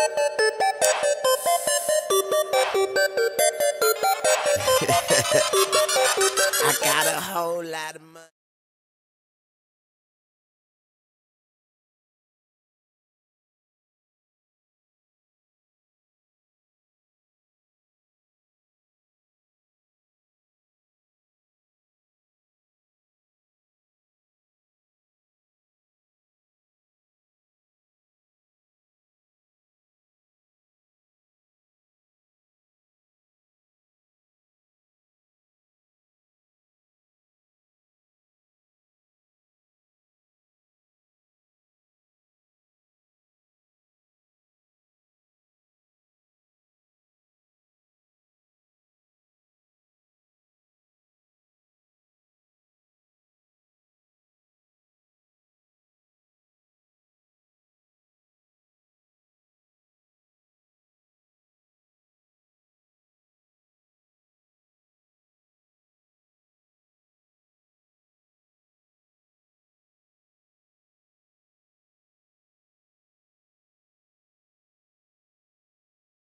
I got a whole lot of money.